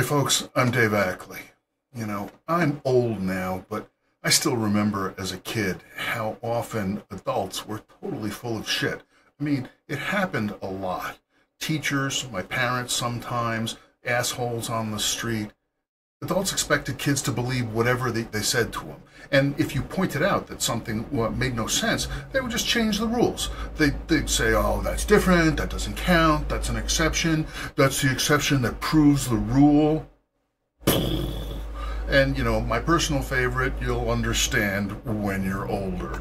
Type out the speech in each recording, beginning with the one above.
Hey, folks, I'm Dave Ackley. You know, I'm old now, but I still remember as a kid how often adults were totally full of shit. I mean, it happened a lot. Teachers, my parents sometimes, assholes on the street. Adults expected kids to believe whatever they, they said to them. And if you pointed out that something well, made no sense, they would just change the rules. They, they'd say, oh, that's different, that doesn't count, that's an exception, that's the exception that proves the rule. And, you know, my personal favorite, you'll understand when you're older.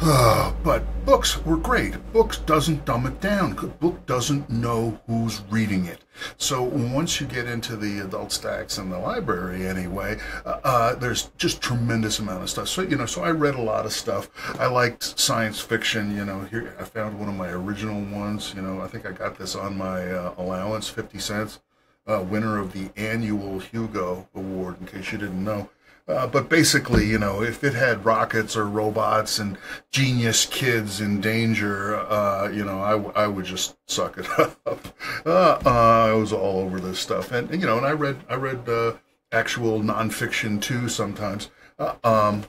But books were great. Books doesn't dumb it down. Book doesn't know who's reading it. So once you get into the adult stacks in the library, anyway, uh, uh, there's just tremendous amount of stuff. So you know, so I read a lot of stuff. I liked science fiction. You know, here I found one of my original ones. You know, I think I got this on my uh, allowance, fifty cents. Uh, winner of the annual Hugo Award, in case you didn't know. Uh, but basically, you know, if it had rockets or robots and genius kids in danger, uh, you know, I, I would just suck it up. Uh, uh, I was all over this stuff, and you know, and I read I read uh, actual nonfiction too sometimes. Uh, um,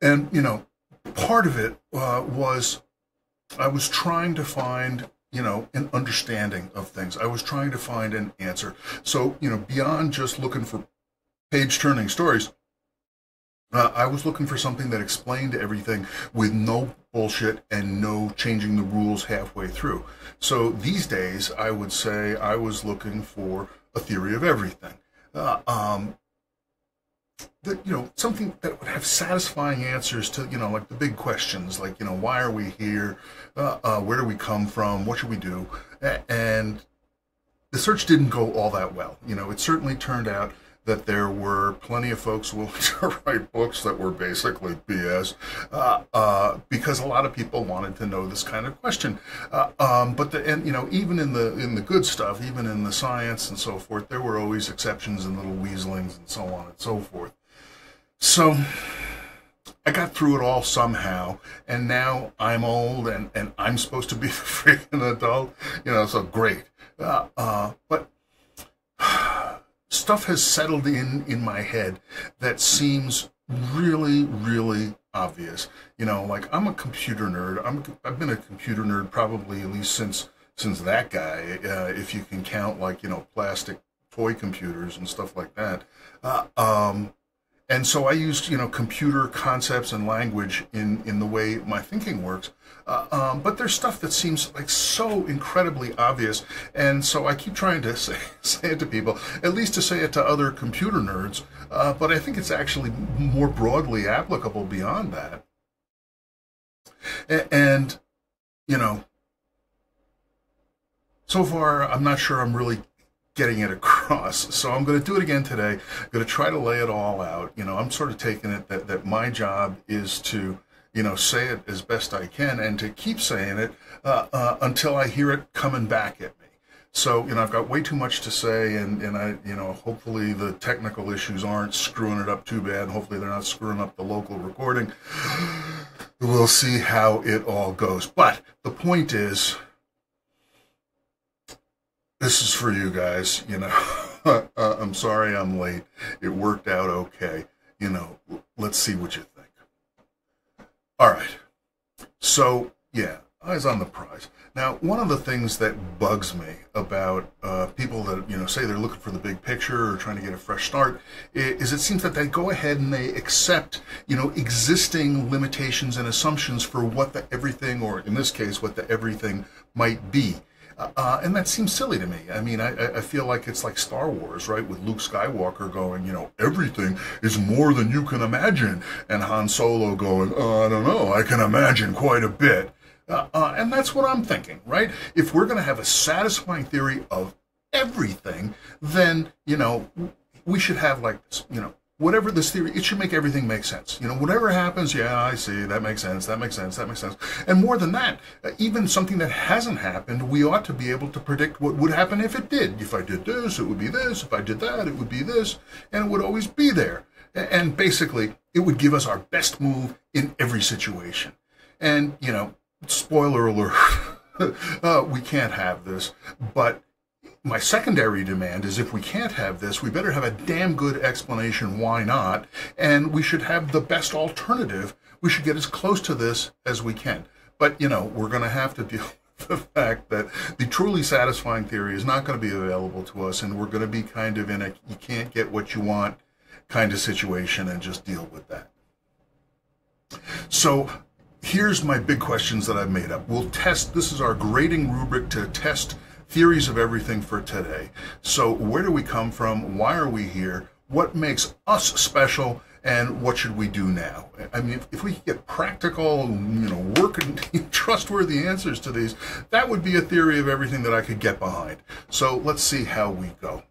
and you know, part of it was I was trying to find you know, an understanding of things. I was trying to find an answer. So, you know, beyond just looking for page turning stories. Uh, I was looking for something that explained everything with no bullshit and no changing the rules halfway through. So these days, I would say I was looking for a theory of everything. Uh, um, that you know something that would have satisfying answers to you know like the big questions like you know why are we here uh, uh, where do we come from what should we do and the search didn't go all that well you know it certainly turned out that there were plenty of folks willing to write books that were basically BS uh, uh, because a lot of people wanted to know this kind of question. Uh, um, but the, and you know even in the in the good stuff, even in the science and so forth, there were always exceptions and little weaslings and so on and so forth. So. I got through it all somehow, and now I'm old and, and I'm supposed to be the freaking adult, you know, so great. Uh, uh, but stuff has settled in in my head that seems really, really obvious. You know, like I'm a computer nerd. I'm I've been a computer nerd probably at least since since that guy, uh, if you can count like you know plastic toy computers and stuff like that. Uh, um, and so I used, you know, computer concepts and language in, in the way my thinking works. Uh, um, but there's stuff that seems like so incredibly obvious. And so I keep trying to say, say it to people, at least to say it to other computer nerds. Uh, but I think it's actually more broadly applicable beyond that. And, and you know, so far, I'm not sure I'm really getting it across. So I'm going to do it again today. I'm going to try to lay it all out. You know, I'm sort of taking it that, that my job is to, you know, say it as best I can and to keep saying it uh, uh, until I hear it coming back at me. So, you know, I've got way too much to say and, and I, you know, hopefully the technical issues aren't screwing it up too bad. Hopefully they're not screwing up the local recording. We'll see how it all goes. But the point is, this is for you guys. You know, uh, I'm sorry I'm late. It worked out okay. You know, let's see what you think. All right. So, yeah, eyes on the prize. Now, one of the things that bugs me about uh, people that you know say they're looking for the big picture or trying to get a fresh start is it seems that they go ahead and they accept you know existing limitations and assumptions for what the everything, or in this case, what the everything might be. Uh, and that seems silly to me. I mean, I, I feel like it's like Star Wars, right? With Luke Skywalker going, you know, everything is more than you can imagine. And Han Solo going, oh, I don't know, I can imagine quite a bit. Uh, uh, and that's what I'm thinking, right? If we're going to have a satisfying theory of everything, then, you know, we should have like this, you know, whatever this theory, it should make everything make sense. You know, whatever happens, yeah, I see, that makes sense, that makes sense, that makes sense. And more than that, uh, even something that hasn't happened, we ought to be able to predict what would happen if it did. If I did this, it would be this. If I did that, it would be this. And it would always be there. And basically, it would give us our best move in every situation. And, you know, spoiler alert, uh, we can't have this, but my secondary demand is if we can't have this, we better have a damn good explanation why not, and we should have the best alternative. We should get as close to this as we can. But, you know, we're going to have to deal with the fact that the truly satisfying theory is not going to be available to us, and we're going to be kind of in a you can't get what you want kind of situation and just deal with that. So here's my big questions that I've made up. We'll test, this is our grading rubric to test theories of everything for today. So where do we come from? Why are we here? What makes us special? And what should we do now? I mean, if, if we get practical, you know, work and trustworthy answers to these, that would be a theory of everything that I could get behind. So let's see how we go.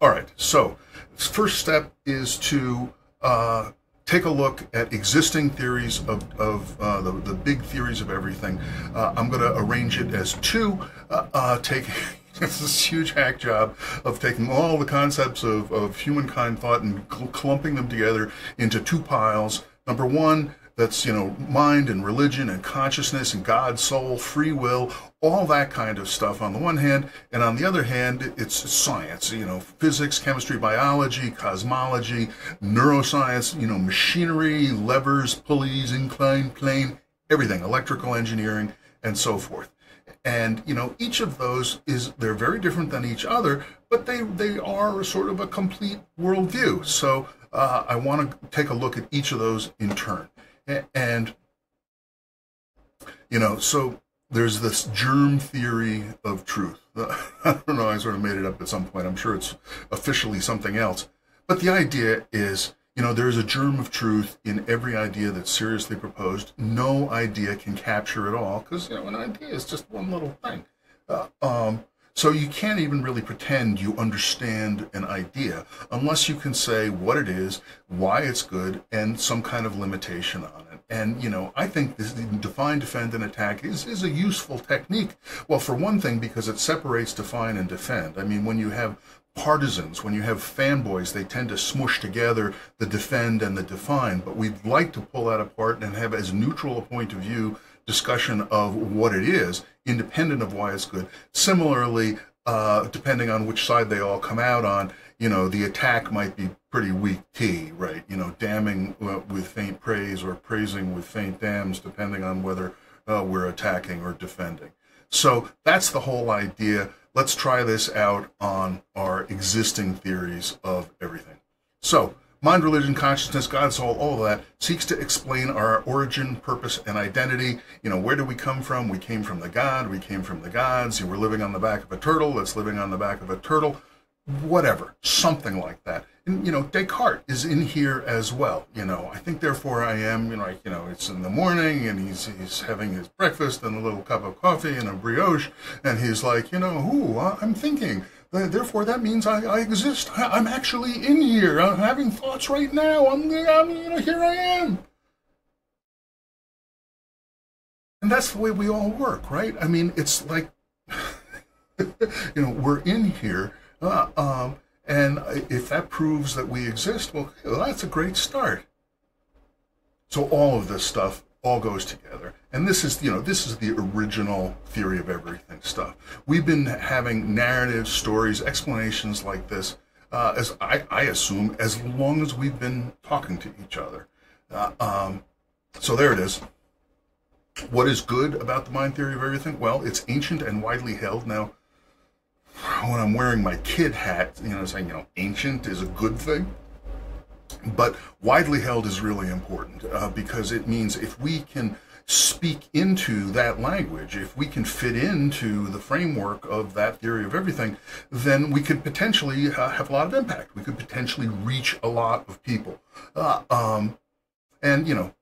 All right, so first step is to uh, take a look at existing theories of, of uh, the, the big theories of everything. Uh, I'm going to arrange it as two. Uh, uh take this huge hack job of taking all the concepts of, of humankind thought and cl clumping them together into two piles. Number one, that's you know mind and religion and consciousness and God, soul, free will, all that kind of stuff on the one hand, and on the other hand, it's science. You know, physics, chemistry, biology, cosmology, neuroscience. You know, machinery, levers, pulleys, inclined plane, everything, electrical engineering, and so forth. And you know, each of those is they're very different than each other, but they they are sort of a complete worldview. So uh, I want to take a look at each of those in turn. And, you know, so there's this germ theory of truth. I don't know, I sort of made it up at some point. I'm sure it's officially something else. But the idea is, you know, there's a germ of truth in every idea that's seriously proposed. No idea can capture it all because, you know, an idea is just one little thing. Uh, um, so you can't even really pretend you understand an idea unless you can say what it is, why it's good, and some kind of limitation on it. And, you know, I think this define, defend, and attack is, is a useful technique. Well, for one thing, because it separates define and defend. I mean, when you have partisans, when you have fanboys, they tend to smush together the defend and the define. But we'd like to pull that apart and have as neutral a point of view discussion of what it is, independent of why it's good. Similarly, uh, depending on which side they all come out on, you know, the attack might be pretty weak tea, right? You know, damning with faint praise or praising with faint damns, depending on whether uh, we're attacking or defending. So that's the whole idea. Let's try this out on our existing theories of everything. So Mind, religion, consciousness, God, soul, all of that seeks to explain our origin, purpose, and identity. You know, where do we come from? We came from the God, we came from the gods. You were living on the back of a turtle, that's living on the back of a turtle. Whatever, something like that. And, you know, Descartes is in here as well. You know, I think therefore I am, you know, like, you know, it's in the morning and he's, he's having his breakfast and a little cup of coffee and a brioche. And he's like, you know, ooh, I'm thinking uh, Therefore, that means I, I exist. I, am actually in here. I'm having thoughts right now. I'm, I'm, you know, here I am. And that's the way we all work, right? I mean, it's like, you know, we're in here. Uh, um, and if that proves that we exist, well, that's a great start. So all of this stuff all goes together. And this is, you know, this is the original theory of everything stuff. We've been having narratives, stories, explanations like this, uh, as I, I, assume, as long as we've been talking to each other. Uh, um, so there it is. What is good about the mind theory of everything? Well, it's ancient and widely held. Now, when I'm wearing my kid hat, you know, saying, you know, ancient is a good thing. But widely held is really important uh, because it means if we can speak into that language, if we can fit into the framework of that theory of everything, then we could potentially uh, have a lot of impact. We could potentially reach a lot of people. Uh, um, and, you know,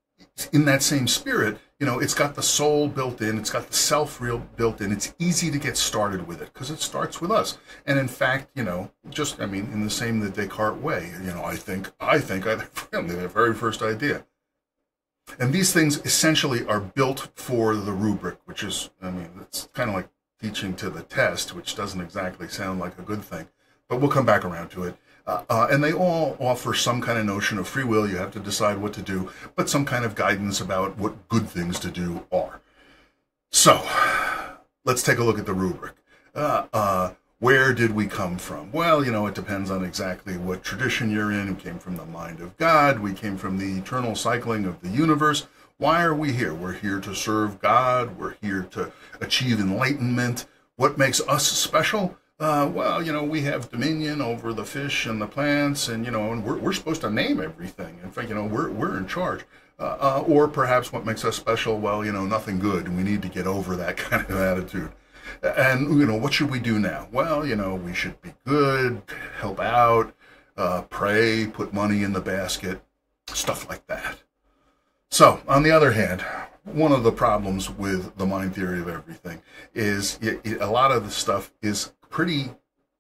in that same spirit, you know, it's got the soul built in, it's got the self real built in. It's easy to get started with it because it starts with us. And in fact, you know, just I mean, in the same the Descartes way, you know, I think I think I think the very first idea. And these things essentially are built for the rubric, which is, I mean, it's kind of like teaching to the test, which doesn't exactly sound like a good thing. But we'll come back around to it. Uh, uh, and they all offer some kind of notion of free will. You have to decide what to do, but some kind of guidance about what good things to do are. So, let's take a look at the rubric. Uh, uh where did we come from? Well, you know, it depends on exactly what tradition you're in. We came from the mind of God. We came from the eternal cycling of the universe. Why are we here? We're here to serve God. We're here to achieve enlightenment. What makes us special? Uh, well, you know, we have dominion over the fish and the plants, and you know, and we're, we're supposed to name everything. In fact, you know, we're we're in charge. Uh, uh, or perhaps what makes us special? Well, you know, nothing good. We need to get over that kind of attitude. And, you know, what should we do now? Well, you know, we should be good, help out, uh, pray, put money in the basket, stuff like that. So, on the other hand, one of the problems with the mind theory of everything is it, it, a lot of the stuff is pretty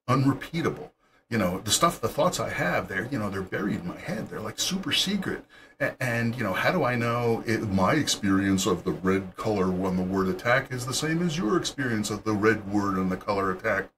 unrepeatable. You know the stuff the thoughts i have they're you know they're buried in my head. They're like super secret. And you know how do i know it, my experience of the red color when the word attack is the same as your experience of the red word and the color attack?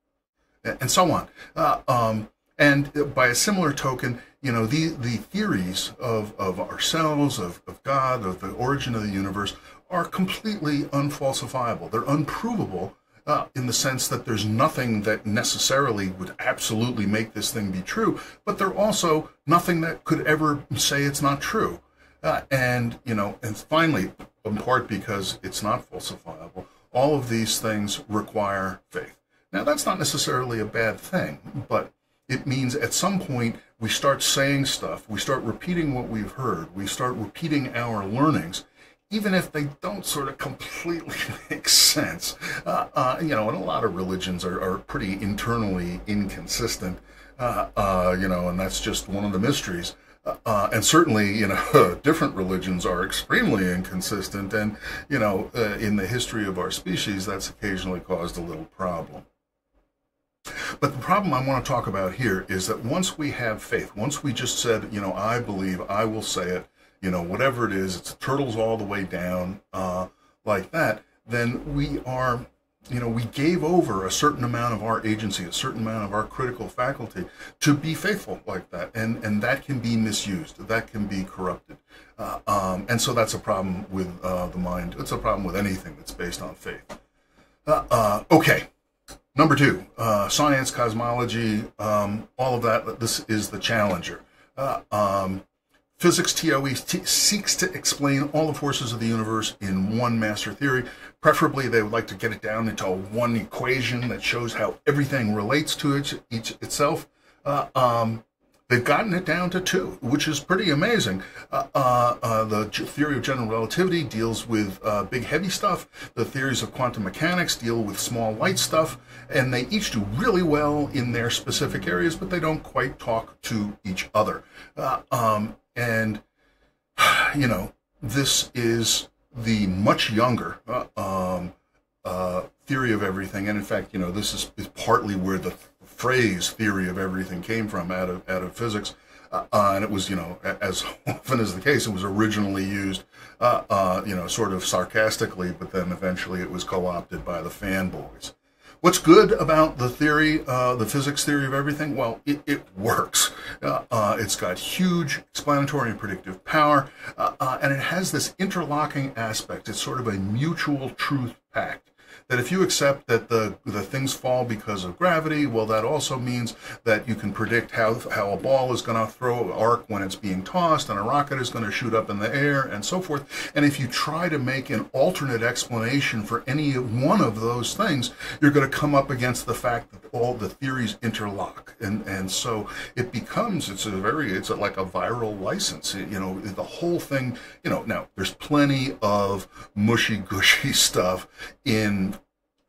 And so on. Uh, um, and by a similar token you know the the theories of of ourselves of, of god of the origin of the universe are completely unfalsifiable. They're unprovable uh, in the sense that there's nothing that necessarily would absolutely make this thing be true, but there also nothing that could ever say it's not true. Uh, and, you know, and finally, in part because it's not falsifiable, all of these things require faith. Now, that's not necessarily a bad thing, but it means at some point we start saying stuff, we start repeating what we've heard, we start repeating our learnings, even if they don't sort of completely make sense. Uh, uh, you know, and a lot of religions are, are pretty internally inconsistent, uh, uh you know, and that's just one of the mysteries. Uh, uh, and certainly, you know, different religions are extremely inconsistent, and you know, in the history of our species, that's occasionally caused a little problem. But the problem I want to talk about here is that once we have faith, once we just said, you know, I believe, I will say it, you know, whatever it is, it's turtles all the way down, uh, like that, then we are, you know, we gave over a certain amount of our agency, a certain amount of our critical faculty to be faithful like that. And, and that can be misused, that can be corrupted. Uh, um, and so that's a problem with uh, the mind. It's a problem with anything that's based on faith. Uh, uh, okay. Number two, uh, science, cosmology, um, all of that. This is the challenger. Um, Physics TOE seeks to explain all the forces of the universe in one master theory. Preferably, they would like to get it down into one equation that shows how everything relates to each, each itself. Uh, um, they've gotten it down to two, which is pretty amazing. Uh, uh, uh the theory of general relativity deals with uh, big, heavy stuff. The theories of quantum mechanics deal with small, light stuff. And they each do really well in their specific areas, but they don't quite talk to each other. Uh, um, and, you know, this is the much younger uh, um, uh, theory of everything. And in fact, you know, this is, is partly where the phrase theory of everything came from out of, out of physics. Uh, uh and it was, you know, as often as the case, it was originally used, uh, uh, you know, sort of sarcastically, but then eventually it was co-opted by the fanboys. What's good about the theory, uh, the physics theory of everything? Well, it, it works. Uh, uh, it's got huge explanatory and predictive power, uh, uh, and it has this interlocking aspect. It's sort of a mutual truth pact that if you accept that the, the things fall because of gravity, well, that also means that you can predict how, how a ball is going to throw an arc when it's being tossed and a rocket is going to shoot up in the air and so forth. And if you try to make an alternate explanation for any one of those things, you're going to come up against the fact that all the theories interlock. And, and so it becomes, it's a very, it's like a viral license. You know, the whole thing, you know, now there's plenty of mushy gushy stuff in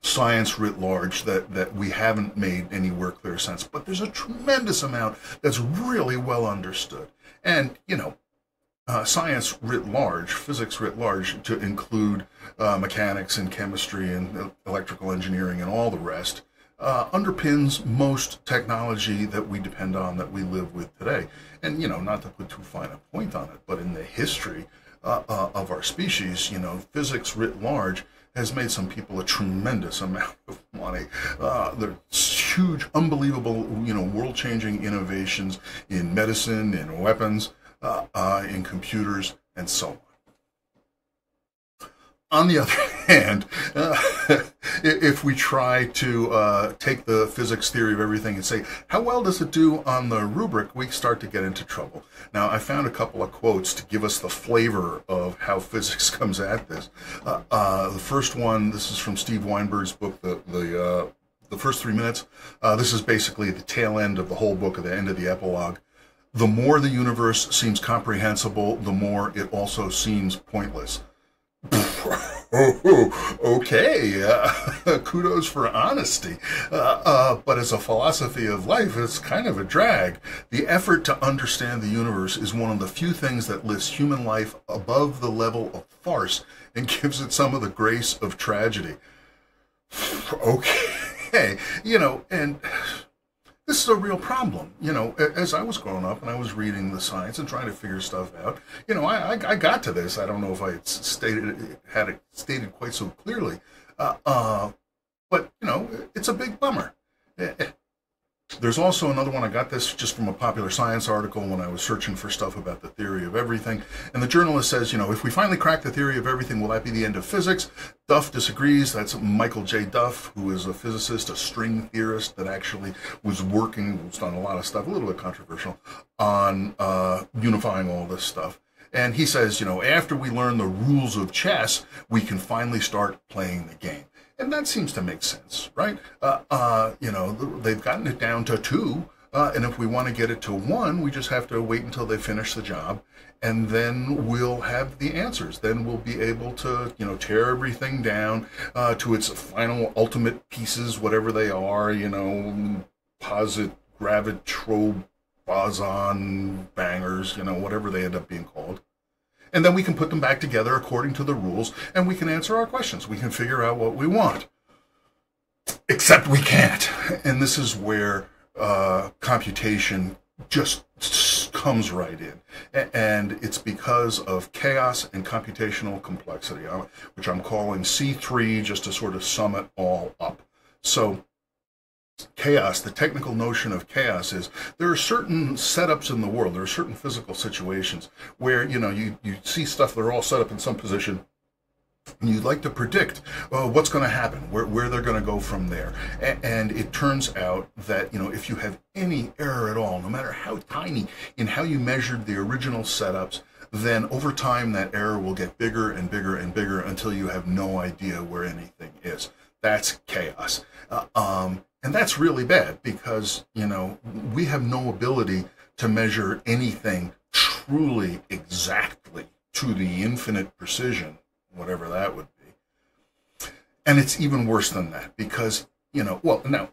science writ large that, that we haven't made anywhere clear sense. But there's a tremendous amount that's really well understood. And, you know, uh, science writ large, physics writ large, to include uh, mechanics and chemistry and electrical engineering and all the rest, uh, underpins most technology that we depend on, that we live with today. And, you know, not to put too fine a point on it, but in the history uh, uh, of our species, you know, physics writ large has made some people a tremendous amount of money. Uh, there's huge, unbelievable, you know, world-changing innovations in medicine, in weapons, uh, uh, in computers, and so on. On the other hand uh, if we try to uh, take the physics theory of everything and say, how well does it do on the rubric, we start to get into trouble. Now, I found a couple of quotes to give us the flavor of how physics comes at this. Uh, uh the first one, this is from Steve Weinberg's book, the, the, uh, the first three minutes. Uh, this is basically the tail end of the whole book, at the end of the epilogue. The more the universe seems comprehensible, the more it also seems pointless. oh, okay. Uh, kudos for honesty. Uh, uh, but as a philosophy of life, it's kind of a drag. The effort to understand the universe is one of the few things that lifts human life above the level of farce and gives it some of the grace of tragedy. okay. You know, and this is a real problem. You know, as I was growing up and I was reading the science and trying to figure stuff out, you know, I, I, I got to this. I don't know if I had stated had it stated quite so clearly, uh, uh, but you know, it's a big bummer. There's also another one. I got this just from a popular science article when I was searching for stuff about the theory of everything. And the journalist says, you know, if we finally crack the theory of everything, will that be the end of physics? Duff disagrees. That's Michael J. Duff, who is a physicist, a string theorist that actually was working, was done a lot of stuff, a little bit controversial, on uh, unifying all this stuff. And he says, you know, after we learn the rules of chess, we can finally start playing the game. And that seems to make sense, right? Uh, uh, you know, they've gotten it down to two. Uh, and if we want to get it to one, we just have to wait until they finish the job. And then we'll have the answers. Then we'll be able to, you know, tear everything down uh, to its final ultimate pieces, whatever they are, you know, posit, gravitrobe, boson, bangers, you know, whatever they end up being called. And then we can put them back together according to the rules and we can answer our questions. We can figure out what we want. Except we can't. And this is where uh, computation just comes right in. And it's because of chaos and computational complexity, which I'm calling C3 just to sort of sum it all up. So chaos, the technical notion of chaos is there are certain setups in the world, there are certain physical situations where, you know, you, you see stuff that are all set up in some position and you'd like to predict uh, what's going to happen, where, where they're going to go from there. A- and it turns out that, you know, if you have any error at all, no matter how tiny in how you measured the original setups, then over time that error will get bigger and bigger and bigger until you have no idea where anything is. That's chaos. Uh, um, and that's really bad because, you know, we have no ability to measure anything truly exactly to the infinite precision, whatever that would be. And it's even worse than that because, you know, well, now,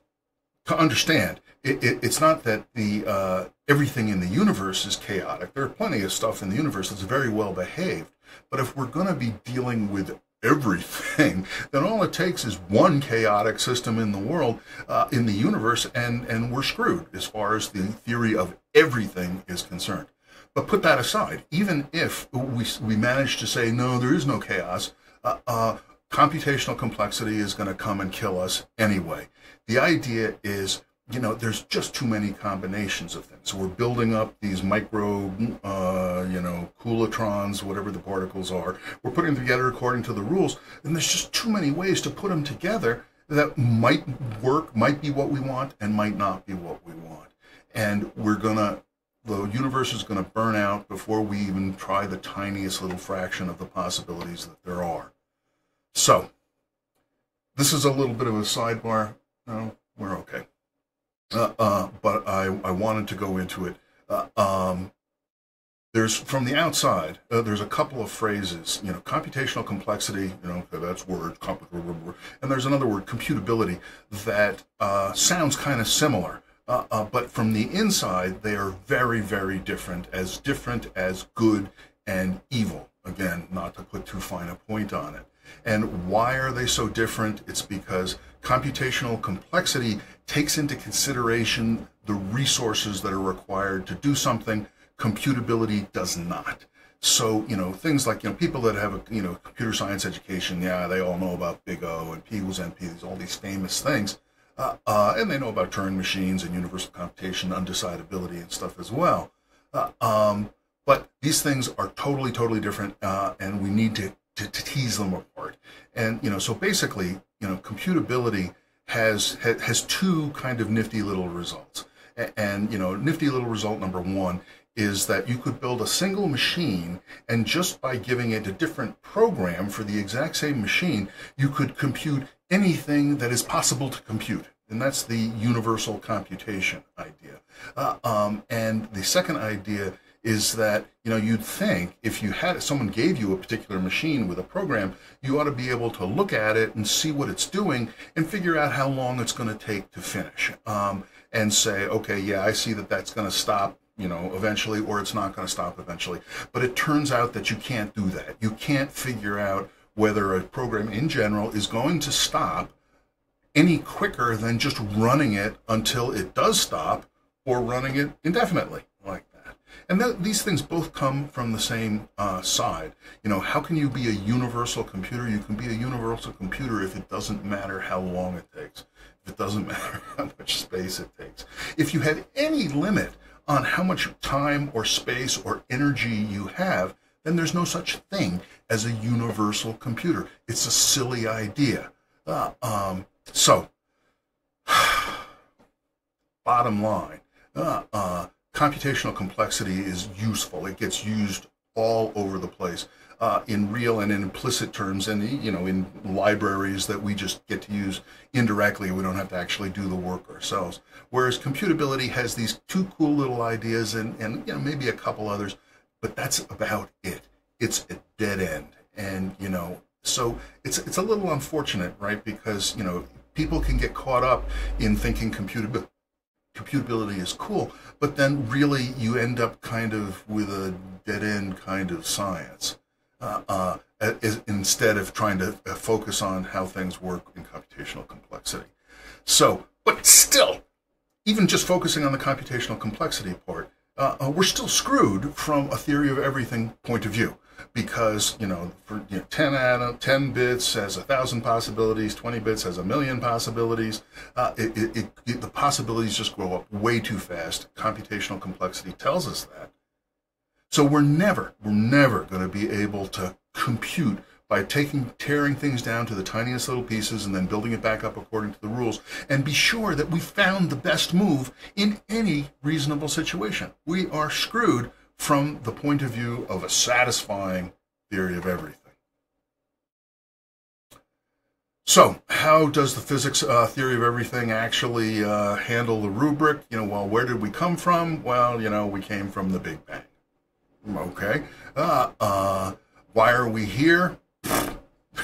to understand, it, it, it's not that the uh, everything in the universe is chaotic. There are plenty of stuff in the universe that's very well behaved. But if we're going to be dealing with everything, then all it takes is one chaotic system in the world, uh, in the universe, and, and we're screwed as far as the theory of everything is concerned. But put that aside, even if we, we manage to say, no, there is no chaos, uh, uh, computational complexity is going to come and kill us anyway. The idea is you know, there's just too many combinations of things. So we're building up these micro, uh, you know, coolotrons, whatever the particles are. We're putting them together according to the rules, and there's just too many ways to put them together that might work, might be what we want, and might not be what we want. And we're gonna, the universe is gonna burn out before we even try the tiniest little fraction of the possibilities that there are. So, this is a little bit of a sidebar. No, we're okay. Uh, uh, but I, I wanted to go into it. Uh, um, there's from the outside, uh, there's a couple of phrases, you know, computational complexity, you know, that's word, and there's another word, computability, that uh, sounds kind of similar. Uh, but from the inside, they are very, very different, as different as good and evil. Again, not to put too fine a point on it. And why are they so different? It's because computational complexity takes into consideration the resources that are required to do something. Computability does not. So, you know, things like, you know, people that have a, you know, computer science education, yeah, they all know about Big O and P equals NP, all these famous things. Uh, uh, and they know about Turing machines and universal computation, undecidability and stuff as well. Uh, um, but these things are totally, totally different, uh, and we need to to, to tease them apart. And you know, so basically, you know, computability has has two kind of nifty little results. And you know, nifty little result number one is that you could build a single machine and just by giving it a different program for the exact same machine, you could compute anything that is possible to compute. And that's the universal computation idea. Uh, um, and the second idea is that you know you'd think if you had someone gave you a particular machine with a program, you ought to be able to look at it and see what it's doing and figure out how long it's going to take to finish. Um, and say, okay, yeah, I see that that's going to stop you know, eventually, or it's not going to stop eventually. But it turns out that you can't do that. You can't figure out whether a program in general is going to stop any quicker than just running it until it does stop or running it indefinitely. And th- these things both come from the same uh, side. You know, how can you be a universal computer? You can be a universal computer if it doesn't matter how long it takes, if it doesn't matter how much space it takes. If you have any limit on how much time or space or energy you have, then there's no such thing as a universal computer. It's a silly idea. Uh, um, so, bottom line, uh, uh, computational complexity is useful. It gets used all over the place uh, in real and in implicit terms, and you know, in libraries that we just get to use indirectly. We don't have to actually do the work ourselves. Whereas computability has these two cool little ideas, and and you know, maybe a couple others, but that's about it. It's a dead end, and you know, so it's it's a little unfortunate, right? Because you know, people can get caught up in thinking computability computability is cool, but then really you end up kind of with a dead end kind of science uh, uh, instead of trying to uh, focus on how things work in computational complexity. So, but still, even just focusing on the computational complexity part, uh, uh, we're still screwed from a theory of everything point of view because you know for you know, 10 atom, 10 bits has a thousand possibilities 20 bits has a million possibilities. Uh, it, it, it, the possibilities just grow up way too fast. Computational complexity tells us that. So we're never, we're never going to be able to compute by taking, tearing things down to the tiniest little pieces and then building it back up according to the rules. And be sure that we found the best move in any reasonable situation. We are screwed from the point of view of a satisfying theory of everything. So, how does the physics uh, theory of everything actually uh, handle the rubric? You know, well, where did we come from? Well, you know, we came from the Big Bang. Okay. Uh, uh, why are we here?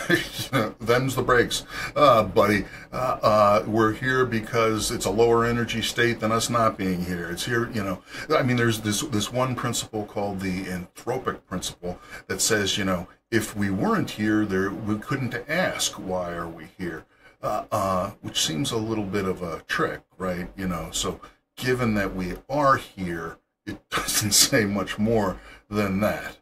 Them's the breaks, uh, buddy. Uh, uh, we're here because it's a lower energy state than us not being here. It's here, you know. I mean, there's this this one principle called the anthropic principle that says, you know, if we weren't here, there we couldn't ask why are we here, uh, uh, which seems a little bit of a trick, right? You know, so given that we are here, it doesn't say much more than that.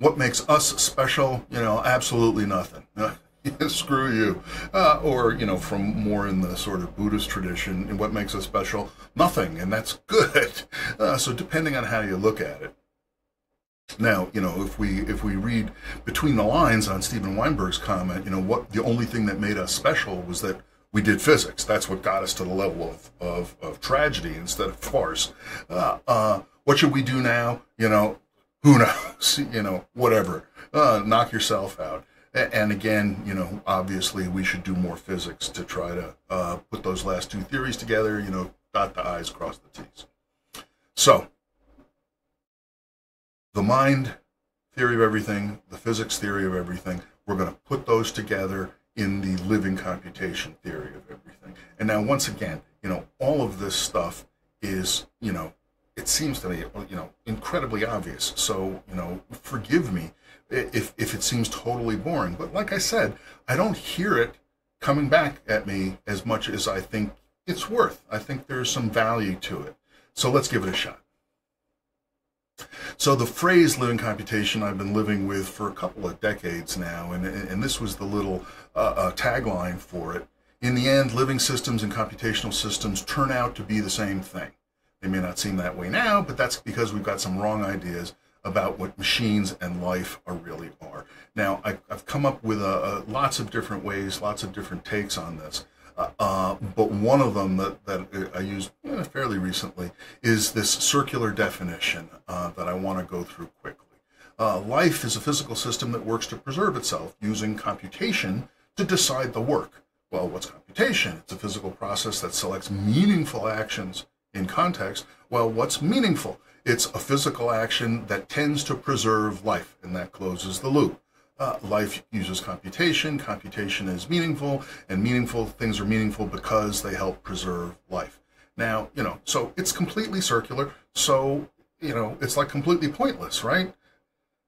What makes us special? You know, absolutely nothing. Screw you. Uh, or, you know, from more in the sort of Buddhist tradition, what makes us special? Nothing, and that's good. Uh, so depending on how you look at it. Now, you know, if we if we read between the lines on Steven Weinberg's comment, you know, what the only thing that made us special was that we did physics. That's what got us to the level of, of, of tragedy instead of farce. Uh, uh, what should we do now? You know, who knows? you know, whatever. Uh, knock yourself out. And again, you know, obviously we should do more physics to try to uh, put those last two theories together, you know, dot the I's, cross the T's. So, the mind theory of everything, the physics theory of everything, we're going to put those together in the living computation theory of everything. And now, once again, you know, all of this stuff is, you know, it seems to me, you know, incredibly obvious. So, you know, forgive me if, if it seems totally boring. But like I said, I don't hear it coming back at me as much as I think it's worth. I think there's some value to it. So let's give it a shot. So the phrase living computation I've been living with for a couple of decades now, and, and this was the little uh, uh, tagline for it. In the end, living systems and computational systems turn out to be the same thing. They may not seem that way now, but that's because we've got some wrong ideas about what machines and life are really are. Now, I, have come up with uh, lots of different ways, lots of different takes on this. Uh, uh, but one of them that, that I used eh, fairly recently is this circular definition uh, that I want to go through quickly. Uh, life is a physical system that works to preserve itself using computation to decide the work. Well, what's computation? It's a physical process that selects meaningful actions in context. Well, what's meaningful? It's a physical action that tends to preserve life, and that closes the loop. Uh, life uses computation. Computation is meaningful, and meaningful things are meaningful because they help preserve life. Now, you know, so it's completely circular. So, you know, it's like completely pointless, right?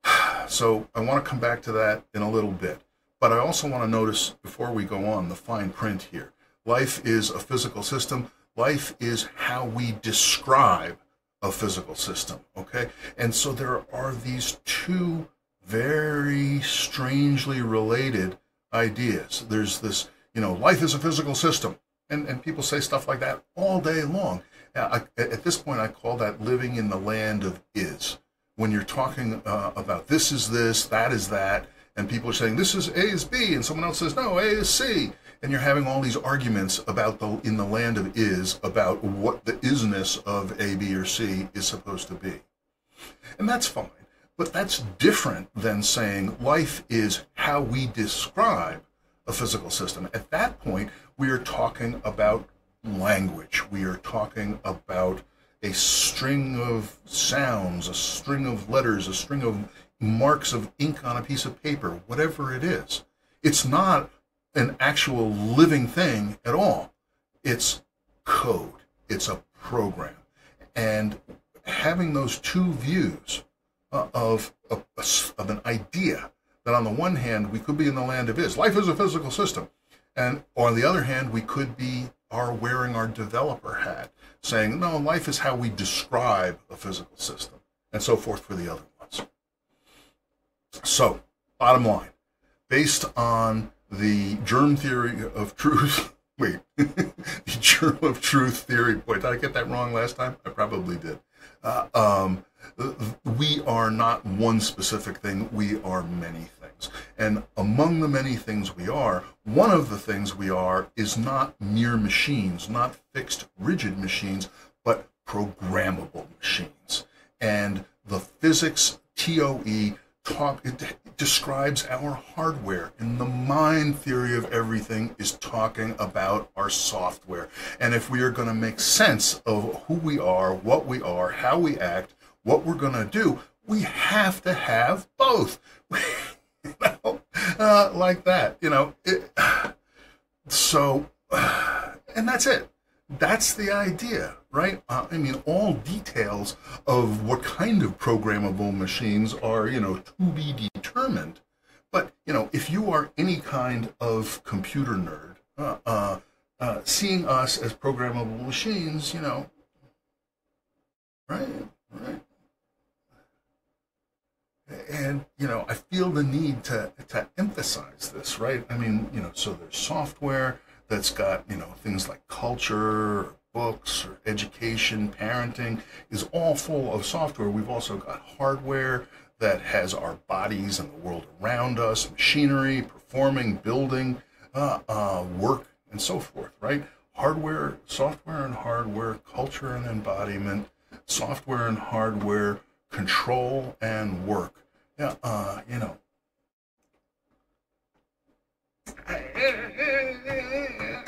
So I want to come back to that in a little bit. But I also want to notice before we go on the fine print here. Life is a physical system. Life is how we describe a physical system. Okay. And so there are these two very strangely related ideas. There's this, you know, life is a physical system. And, and people say stuff like that all day long. I, at this point, I call that living in the land of is. When you're talking uh, about this is this, that is that, and people are saying this is A is B, and someone else says no, A is C, and you're having all these arguments about the in the land of is about what the isness of A, B, or C is supposed to be, and that's fine. But that's different than saying life is how we describe a physical system. At that point, we are talking about language. We are talking about a string of sounds, a string of letters, a string of marks of ink on a piece of paper, whatever it is. It's not an actual living thing at all. It's code. It's a program. And having those two views uh, of, of, of an idea that on the one hand, we could be in the land of is. Life is a physical system. And on the other hand, we could be are wearing our developer hat, saying, no, life is how we describe a physical system, and so forth for the other. So, bottom line, based on the germ theory of truth, wait, the germ of truth theory, boy, did I get that wrong last time? I probably did. Uh, um, we are not one specific thing, we are many things. And among the many things we are, one of the things we are is not mere machines, not fixed, rigid machines, but programmable machines. And the physics TOE talk it describes our hardware and the mind theory of everything is talking about our software and if we are going to make sense of who we are what we are how we act what we're going to do, we have to have both. you know, uh, like that, you know. It, so, and that's it. That's the idea, right? Uh, I mean, all details of what kind of programmable machines are, you know, to be determined. But, you know, if you are any kind of computer nerd, uh, uh, uh seeing us as programmable machines, you know, right, right and you know i feel the need to to emphasize this right i mean you know so there's software that's got you know things like culture books or education parenting is all full of software. We've also got hardware that has our bodies and the world around us machinery performing building uh, uh, work and so forth right? Hardware software and hardware culture and embodiment software and hardware control and work. Yeah, uh, you know.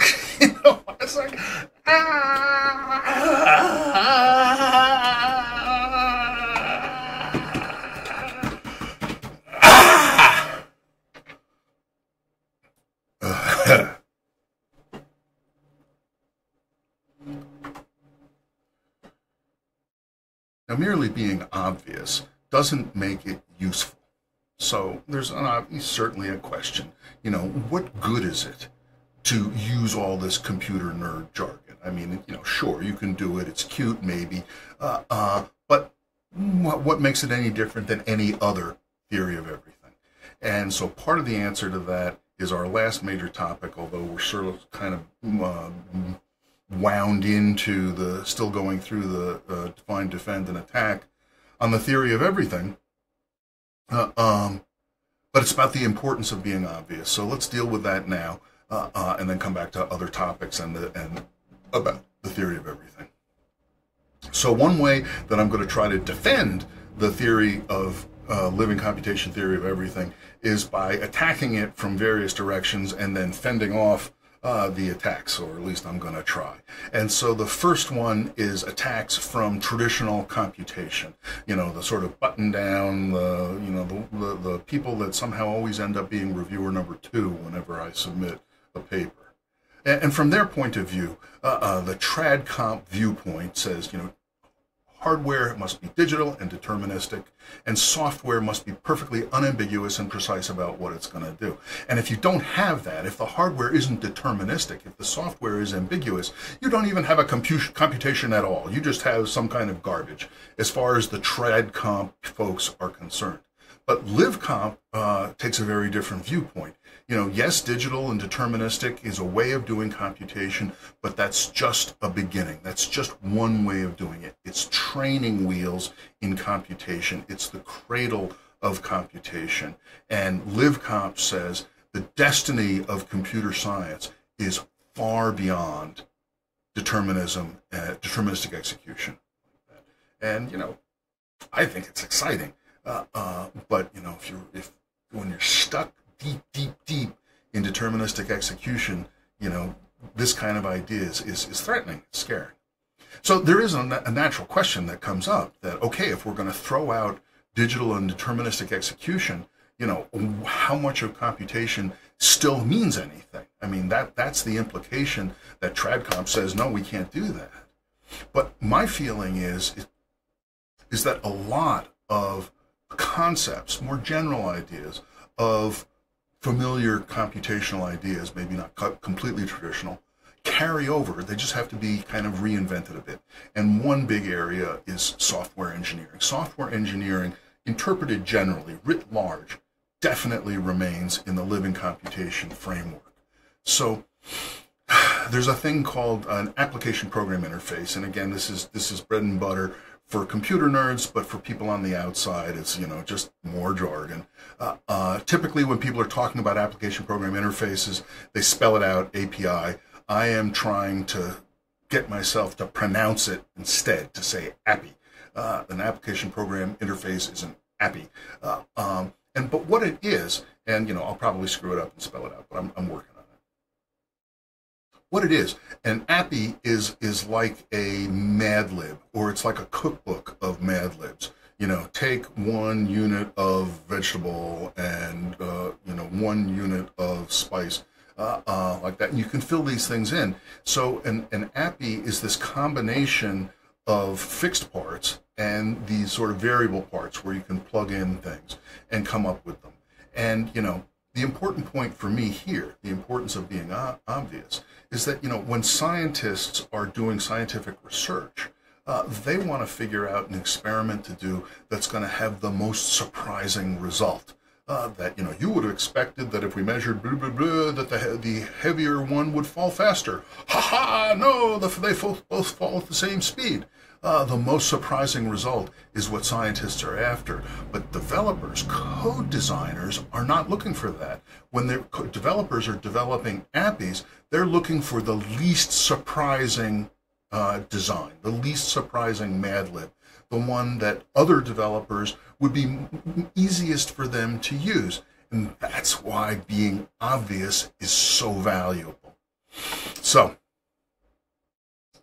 like, now, merely being obvious doesn't make it useful. So there's an, certainly a question. You know, what good is it to use all this computer nerd jargon? I mean, you know, sure, you can do it. It's cute, maybe. Uh, uh, but what, what makes it any different than any other theory of everything? And so part of the answer to that is our last major topic, although we're sort of kind of uh, wound into the, still going through the uh, define, defend, and attack on the theory of everything. Uh, um, but it's about the importance of being obvious. So let's deal with that now, uh, uh, and then come back to other topics and the, and about the theory of everything. So one way that I'm going to try to defend the theory of uh, living computation theory of everything is by attacking it from various directions and then fending off uh, the attacks, or at least I'm going to try. And so the first one is attacks from traditional computation. You know, the sort of button down, the you know the, the, the people that somehow always end up being reviewer number two whenever I submit a paper. And, and from their point of view, uh, uh, the trad comp viewpoint says, you know, Hardware must be digital and deterministic, and software must be perfectly unambiguous and precise about what it's going to do. And if you don't have that, if the hardware isn't deterministic, if the software is ambiguous, you don't even have a compu- computation at all. You just have some kind of garbage as far as the trad comp folks are concerned. But LivComp uh, takes a very different viewpoint. You know, yes, digital and deterministic is a way of doing computation, but that's just a beginning. That's just one way of doing it. It's training wheels in computation. It's the cradle of computation. And LivComp says the destiny of computer science is far beyond determinism, uh, deterministic execution. And, you know, I think it's exciting. Uh, uh, but you know, if you're if when you're stuck deep, deep, deep in deterministic execution, you know, this kind of idea is is, is threatening, scary. So there is a, a natural question that comes up that okay, if we're going to throw out digital and deterministic execution, you know, how much of computation still means anything? I mean, that that's the implication that TradComp says no, we can't do that. But my feeling is is that a lot of concepts, more general ideas of familiar computational ideas, maybe not completely traditional, carry over. They just have to be kind of reinvented a bit. And one big area is software engineering. Software engineering, interpreted generally, writ large, definitely remains in the living computation framework. So there's a thing called an application program interface. And again, this is this is bread and butter for computer nerds, but for people on the outside, it's you know just more jargon. Uh, uh, typically, when people are talking about application program interfaces, they spell it out API. I am trying to get myself to pronounce it instead to say API. Uh, an application program interface is an API. Uh, um, and but what it is, and you know I'll probably screw it up and spell it out, but I'm, I'm working what it is. An appy is is like a Mad Lib, or it's like a cookbook of Mad Libs. You know, take one unit of vegetable and uh, you know one unit of spice, uh, uh, like that, and you can fill these things in. So an an appy is this combination of fixed parts and these sort of variable parts where you can plug in things and come up with them. And you know, the important point for me here, the importance of being obvious, is that you know when scientists are doing scientific research, uh, they want to figure out an experiment to do that's going to have the most surprising result. Uh, that you know you would have expected that if we measured blah, blah, blah, that the the heavier one would fall faster. Ha ha! No, the, they both both fall at the same speed. Uh, the most surprising result is what scientists are after. But developers, code designers, are not looking for that. When their developers are developing APIs, they're looking for the least surprising uh, design, the least surprising Mad Lib, the one that other developers would be easiest for them to use. And that's why being obvious is so valuable. So,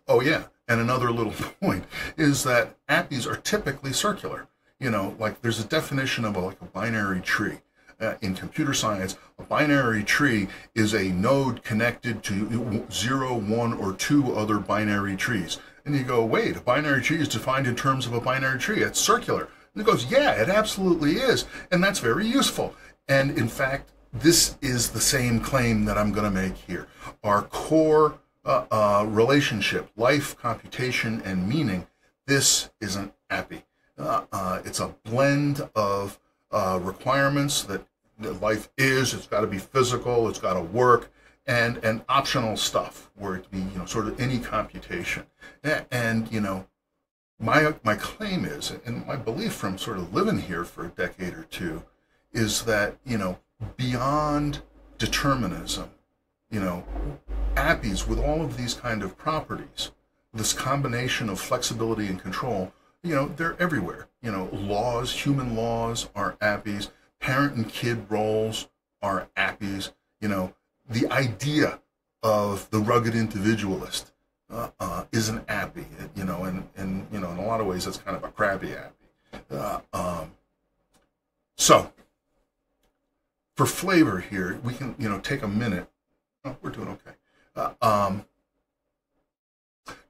oh yeah, and another little point is that APIs are typically circular. You know, like there's a definition of a, like a binary tree. Uh, in computer science, a binary tree is a node connected to zero, one, or two other binary trees. And you go, wait, a binary tree is defined in terms of a binary tree. It's circular. And it goes, yeah, it absolutely is. And that's very useful. And in fact, this is the same claim that I'm going to make here. Our core uh, uh, relationship, life, computation, and meaning, this isn't API. Uh, uh, it's a blend of uh, requirements that, that life is. It's got to be physical. It's got to work, and and optional stuff where it be you know sort of any computation. And you know, my my claim is, and my belief from sort of living here for a decade or two, is that you know beyond determinism, you know, appies with all of these kind of properties, this combination of flexibility and control, you know, they're everywhere. You know, laws, human laws are appies, parent and kid roles are appies. You know, the idea of the rugged individualist uh, uh, is an appy, you know, and, and, you know, in a lot of ways, it's kind of a crappy appy. Uh, um, so, for flavor here, we can, you know, take a minute. Oh, we're doing okay. Uh, um,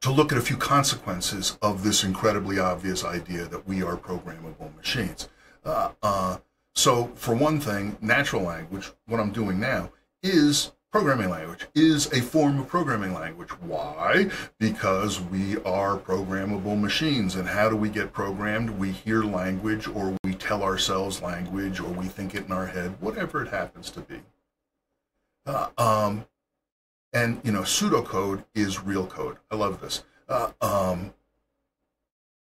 to look at a few consequences of this incredibly obvious idea that we are programmable machines. Uh, uh, so, for one thing, natural language, what I'm doing now, is programming language, is a form of programming language. Why? Because we are programmable machines. And how do we get programmed? We hear language, or we tell ourselves language, or we think it in our head, whatever it happens to be. Uh, um, and, you know, pseudocode is real code. I love this. Uh, um,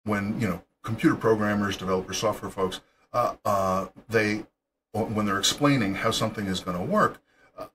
when, you know, computer programmers, developers, software folks, uh, uh, they, when they're explaining how something is going to work,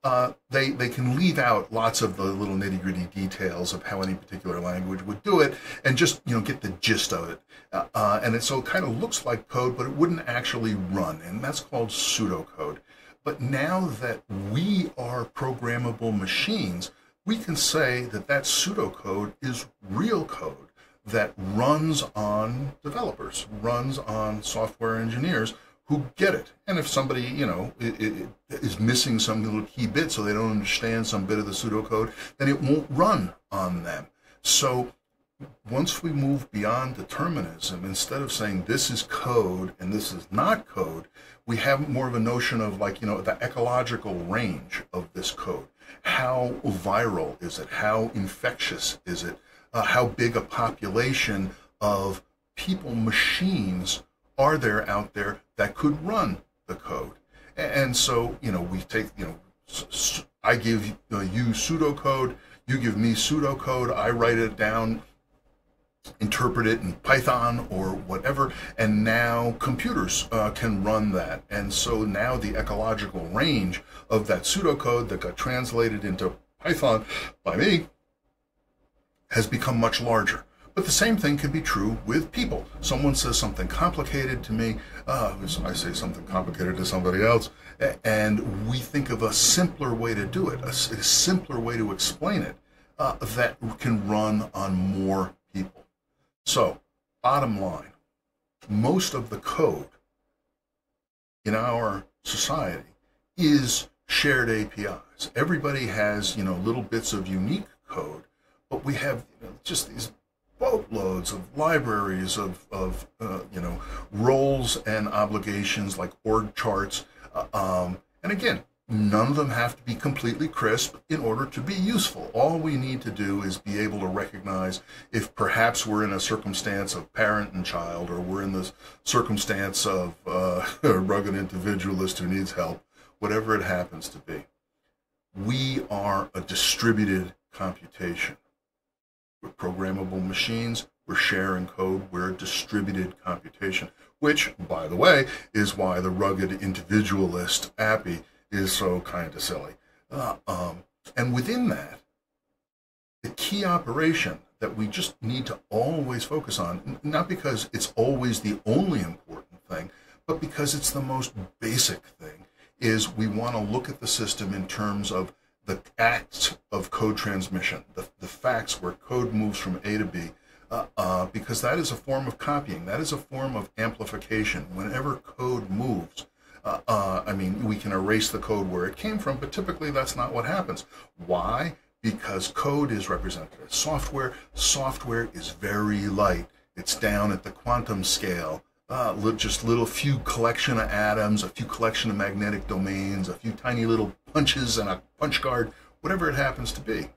uh, they they can leave out lots of the little nitty gritty details of how any particular language would do it, and just you know get the gist of it. Uh, uh and it so it kind of looks like code, but it wouldn't actually run, and that's called pseudocode. But now that we are programmable machines, we can say that that pseudocode is real code that runs on developers, runs on software engineers who get it. And if somebody, you know, is missing some little key bit so they don't understand some bit of the pseudocode, then it won't run on them. So once we move beyond determinism, instead of saying this is code and this is not code, we have more of a notion of like, you know, the ecological range of this code. How viral is it? How infectious is it? Uh, how big a population of people, machines are there out there that could run the code? And so, you know, we take, you know, I give you pseudocode, you give me pseudocode, I write it down interpret it in Python or whatever, and now computers uh, can run that. And so now the ecological range of that pseudocode that got translated into Python by me has become much larger. But the same thing can be true with people. Someone says something complicated to me, uh, I say something complicated to somebody else, and we think of a simpler way to do it, a, simpler way to explain it uh, that can run on more. So, bottom line, most of the code in our society is shared APIs. Everybody has, you know, little bits of unique code, but we have you know, just these boatloads of libraries of, of uh, you know, roles and obligations like org charts. Uh, um, and again, None of them have to be completely crisp in order to be useful. All we need to do is be able to recognize if perhaps we're in a circumstance of parent and child, or we're in the circumstance of uh, a rugged individualist who needs help, whatever it happens to be. We are a distributed computation. We're programmable machines. We're sharing code. We're a distributed computation, which, by the way, is why the rugged individualist appy is so kind of silly. Uh, um, and within that, the key operation that we just need to always focus on, not because it's always the only important thing, but because it's the most basic thing, is we want to look at the system in terms of the acts of code transmission, the, the facts where code moves from A to B, uh, uh, because that is a form of copying. That is a form of amplification. Whenever code moves, uh, uh, I mean, we can erase the code where it came from, but typically that's not what happens. Why? Because code is represented as software. Software is very light. It's down at the quantum scale. Uh, just little few collection of atoms, a few collection of magnetic domains, a few tiny little punches and a punch card, whatever it happens to be.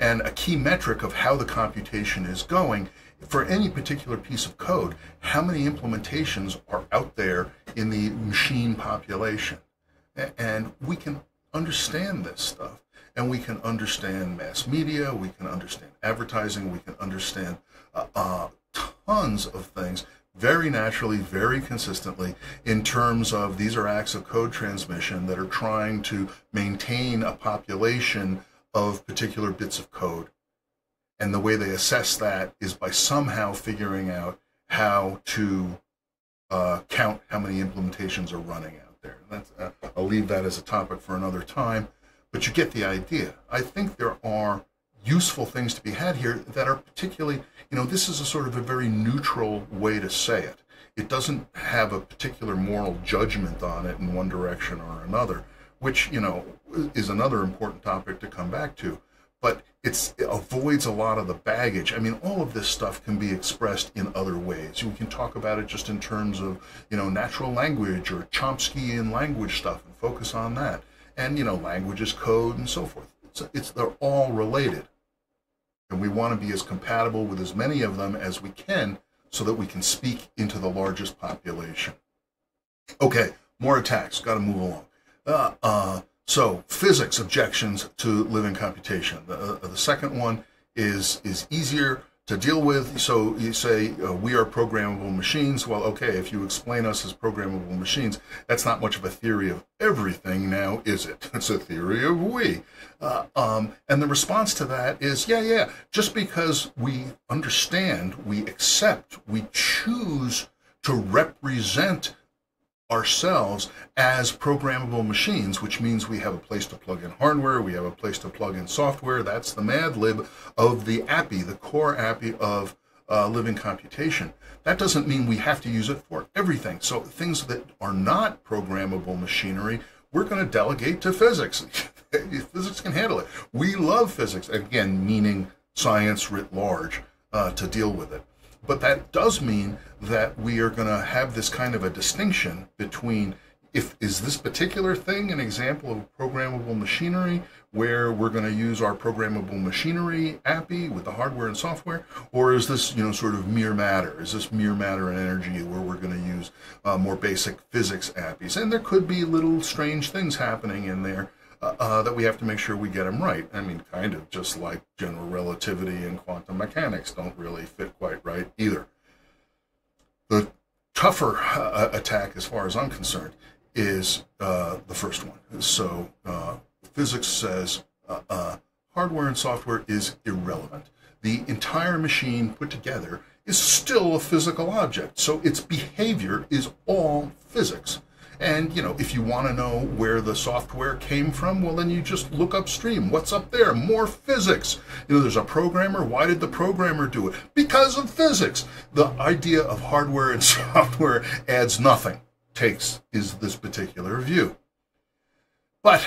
And a key metric of how the computation is going for any particular piece of code, how many implementations are out there in the machine population? And we can understand this stuff. And we can understand mass media, we can understand advertising, we can understand uh, uh, tons of things very naturally, very consistently, in terms of these are acts of code transmission that are trying to maintain a population of particular bits of code. And the way they assess that is by somehow figuring out how to uh, count how many implementations are running out there. Uh, I'll leave that as a topic for another time, but you get the idea. I think there are useful things to be had here that are particularly, you know, this is a sort of a very neutral way to say it. It doesn't have a particular moral judgment on it in one direction or another, which, you know, is another important topic to come back to. But it avoids a lot of the baggage. I mean, all of this stuff can be expressed in other ways. We can talk about it just in terms of, you know, natural language or Chomskyan language stuff and focus on that. And, you know, language is code and so forth. It's, it's they're all related. And we want to be as compatible with as many of them as we can so that we can speak into the largest population. Okay, more attacks. Got to move along. Uh, uh, so, physics objections to living computation. The, uh, the second one is is easier to deal with. So you say uh, we are programmable machines. Well, okay, if you explain us as programmable machines, that's not much of a theory of everything now, is it? It's a theory of we. Uh, um, and the response to that is, yeah, yeah, just because we understand, we accept, we choose to represent ourselves as programmable machines, which means we have a place to plug in hardware, we have a place to plug in software. That's the mad lib of the API, the core API of uh, living computation. That doesn't mean we have to use it for everything. So things that are not programmable machinery, we're going to delegate to physics. physics can handle it. We love physics, again, meaning science writ large, uh, to deal with it. But that does mean that we are going to have this kind of a distinction between if is this particular thing an example of programmable machinery where we're going to use our programmable machinery appy with the hardware and software, or is this you know sort of mere matter? Is this mere matter and energy where we're going to use uh, more basic physics APIs? And there could be little strange things happening in there uh, uh, that we have to make sure we get them right. I mean, kind of just like general relativity and quantum mechanics don't really fit quite right either. The tougher uh, attack, as far as I'm concerned, is uh, the first one. So uh, physics says uh, hardware and software is irrelevant. The entire machine put together is still a physical object. So its behavior is all physics. And, you know, if you want to know where the software came from, well, then you just look upstream. What's up there? More physics. You know, there's a programmer. Why did the programmer do it? Because of physics. The idea of hardware and software adds nothing. Takes is this particular view. But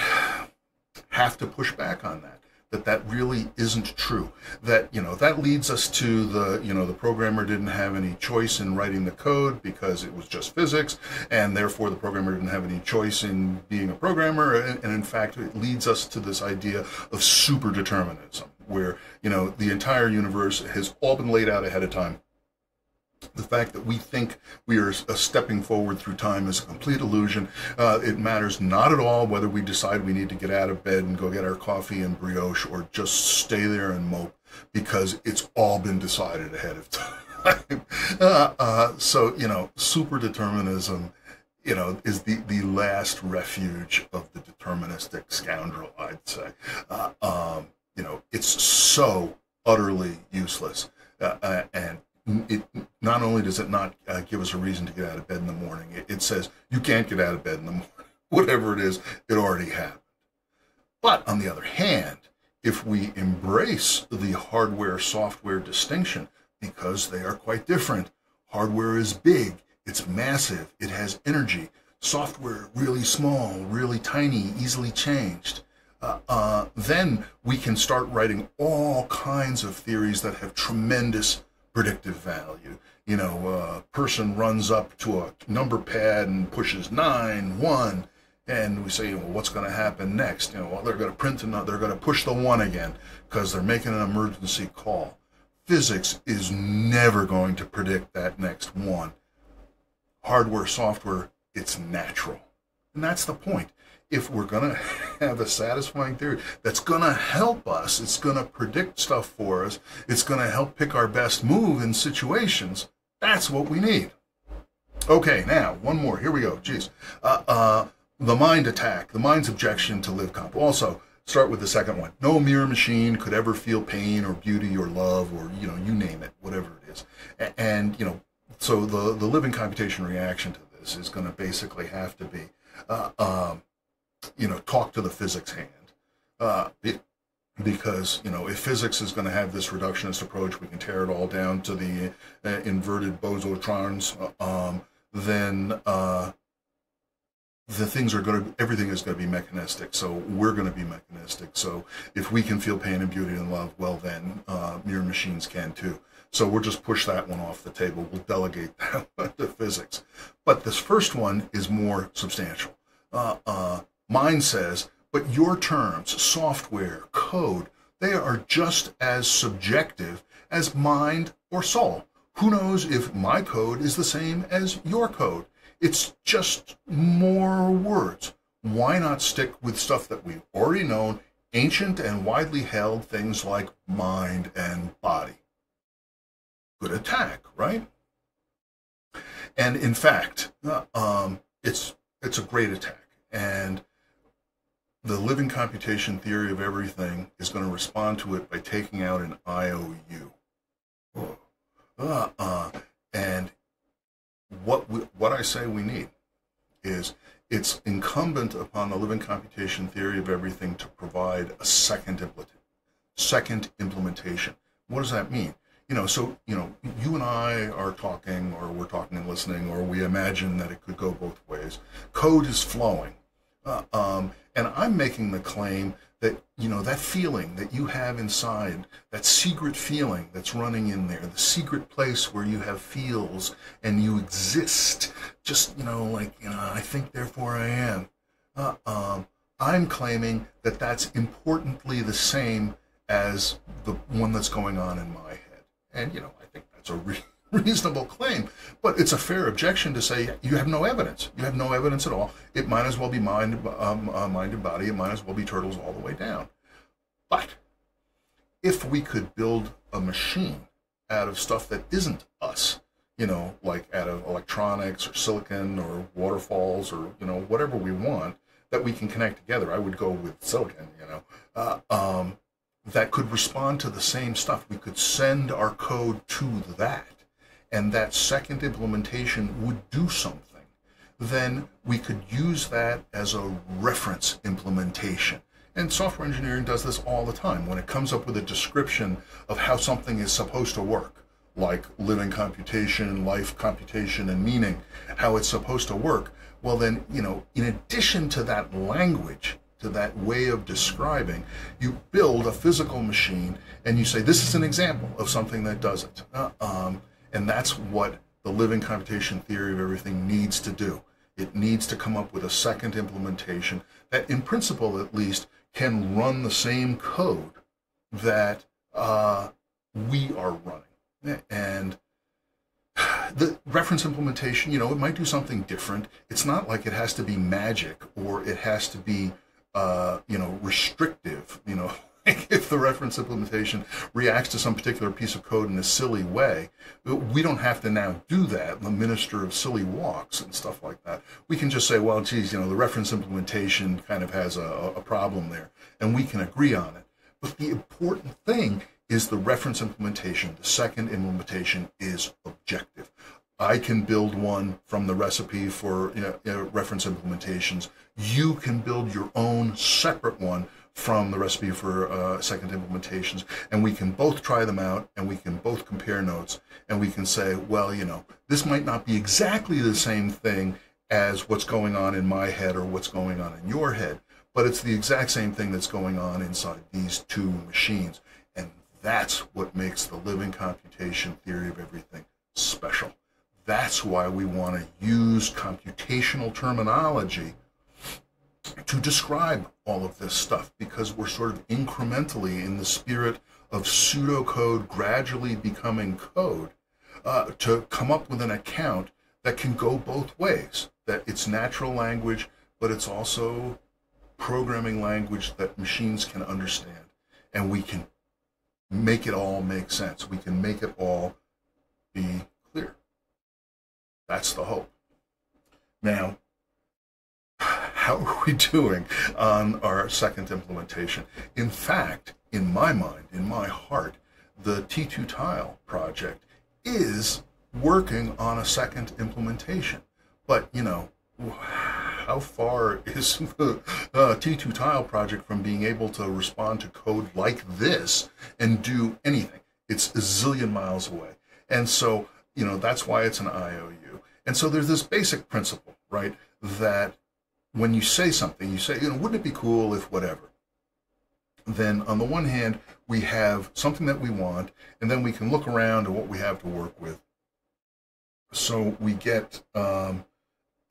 have to push back on that that that really isn't true. That you know that leads us to the you know the programmer didn't have any choice in writing the code because it was just physics, and therefore the programmer didn't have any choice in being a programmer. And, and in fact, it leads us to this idea of super determinism, where you know the entire universe has all been laid out ahead of time the fact that we think we are stepping forward through time is a complete illusion. Uh, it matters not at all whether we decide we need to get out of bed and go get our coffee and brioche or just stay there and mope because it's all been decided ahead of time. uh, uh, so, you know, super determinism, you know, is the, the last refuge of the deterministic scoundrel, I'd say. Uh, um, you know, it's so utterly useless. Uh, uh, and it not only does it not uh, give us a reason to get out of bed in the morning, it, it, says you can't get out of bed in the morning. Whatever it is, it already happened. But on the other hand, if we embrace the hardware software distinction, because they are quite different, hardware is big, it's massive, it has energy. Software really small, really tiny, easily changed. Uh, uh, then we can start writing all kinds of theories that have tremendous predictive value. You know, a person runs up to a number pad and pushes nine, one, and we say, well, what's going to happen next? You know, well, they're going to print another, they're going to push the one again because they're making an emergency call. Physics is never going to predict that next one. Hardware, software, it's natural. And that's the point. If we're going to have a satisfying theory that's going to help us, it's going to predict stuff for us, it's going to help pick our best move in situations, that's what we need. Okay, now, one more. Here we go. Jeez. Uh, uh, the mind attack, the mind's objection to live comp. Also, start with the second one. No mirror machine could ever feel pain or beauty or love or, you know, you name it, whatever it is. And, you know, so the, the living computation reaction to this is going to basically have to be, uh, um, you know, talk to the physics hand. Uh, it, because you know if physics is going to have this reductionist approach, we can tear it all down to the uh, inverted bosotrons. Um, then uh, the things are going to everything is going to be mechanistic so we're going to be mechanistic so if we can feel pain and beauty and love well then uh, mere machines can too so we'll just push that one off the table we'll delegate that to physics but this first one is more substantial uh, uh, mine says but your terms software code they are just as subjective as mind or soul who knows if my code is the same as your code it's just more words. Why not stick with stuff that we've already known, ancient and widely held things like mind and body? Good attack, right? And in fact, uh, um, it's it's a great attack. And the living computation theory of everything is going to respond to it by taking out an IOU. Uh, uh, and what we, what I say we need is it's incumbent upon the living computation theory of everything to provide a second implement, second implementation. What does that mean? You know, so you know, you and I are talking, or we're talking and listening, or we imagine that it could go both ways. Code is flowing, uh, um, and I'm making the claim that you know that feeling that you have inside that secret feeling that's running in there the secret place where you have feels and you exist just you know like you know i think therefore i am. Uh, um, i'm claiming that that's importantly the same as the one that's going on in my head. And you know i think that's a re- reasonable claim, but it's a fair objection to say you have no evidence. You have no evidence at all. It might as well be mind, um, uh, mind and body. It might as well be turtles all the way down. But if we could build a machine out of stuff that isn't us, you know, like out of electronics or silicon or waterfalls or you know whatever we want that we can connect together. I would go with silicon, you know, uh, um, that could respond to the same stuff. We could send our code to that and that second implementation would do something, then we could use that as a reference implementation. And software engineering does this all the time. When it comes up with a description of how something is supposed to work, like living computation, life computation, and meaning, how it's supposed to work, well, then, you know, in addition to that language, to that way of describing, you build a physical machine and you say, this is an example of something that does it. Uh, um, and that's what the living computation theory of everything needs to do. It needs to come up with a second implementation that, in principle at least, can run the same code that uh, we are running. And the reference implementation, you know, it might do something different. It's not like it has to be magic or it has to be, uh, you know, restrictive, you know, if the reference implementation reacts to some particular piece of code in a silly way, we don't have to now do that. The minister of silly walks and stuff like that. We can just say, well, geez, you know, the reference implementation kind of has a, a problem there, and we can agree on it. But the important thing is the reference implementation. The second implementation is objective. I can build one from the recipe for you know, reference implementations. You can build your own separate one from the recipe for uh, second implementations, and we can both try them out, and we can both compare notes, and we can say, well, you know, this might not be exactly the same thing as what's going on in my head or what's going on in your head, but it's the exact same thing that's going on inside these two machines, and that's what makes the living computation theory of everything special. That's why we want to use computational terminology to describe all of this stuff because we're sort of incrementally in the spirit of pseudocode gradually becoming code uh, to come up with an account that can go both ways that it's natural language but it's also programming language that machines can understand. And we can make it all make sense. We can make it all be clear. That's the hope. Now, how are we doing on our second implementation? In fact, in my mind, in my heart, the T2 Tile project is working on a second implementation. But, you know, how far is the uh, T2 Tile project from being able to respond to code like this and do anything? It's a zillion miles away. And so, you know, that's why it's an IOU. And so there's this basic principle, right? That when you say something, you say, you know, wouldn't it be cool if whatever? Then on the one hand, we have something that we want, and then we can look around at what we have to work with. So we get, um,